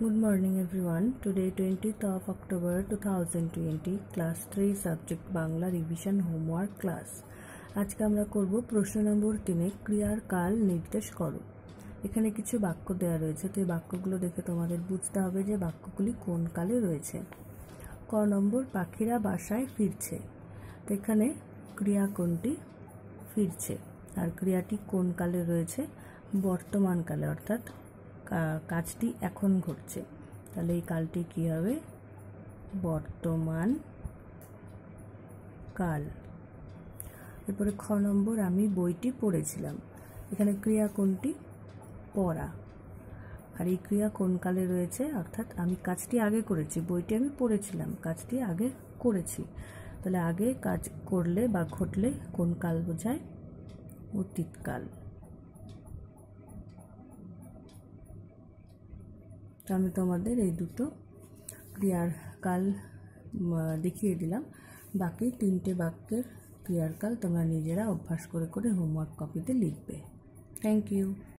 Good morning, everyone. Today 20th of October 2020 class 3 subject Bangla revision homework class আজকে আমরা করব প্রশ্ন নম্বর তিনে, ক্রিয়ার কাল নির্দেশ করো। এখানে কিছু বাক্য দেওয়া রয়েছে, তো এই বাক্যগুলো দেখে তোমাদের বুঝতে হবে যে বাক্যগুলি কোন কালে রয়েছে। ক নম্বর, পাখিরা বাসায় ফিরছে। তো এখানে ক্রিয়া কোনটি? ফিরছে। আর ক্রিয়াটি কোন কালে রয়েছে? বর্তমান কালে, অর্থাৎ কাজটি এখন ঘটছে। তাহলে এই কালটি কী হবে? বর্তমান কাল। এরপরে খ নম্বর, আমি বইটি পড়েছিলাম। এখানে ক্রিয়া কোনটি? পড়া। আর এই ক্রিয়া কোন কালে রয়েছে? অর্থাৎ আমি কাজটি আগে করেছি, বইটি আমি পড়েছিলাম, কাজটি আগে করেছি। তাহলে আগে কাজ করলে বা ঘটলে কোন কাল বোঝায়? অতীতকাল তো আমি তোমাদের এই দুটো ক্রিয়ার কাল দেখিয়ে দিলাম। বাকি তিনটে বাক্যের ক্রিয়ারকাল তোমরা নিজেরা অভ্যাস করে করে হোমওয়ার্ক কপিতে লিখবে। Thank you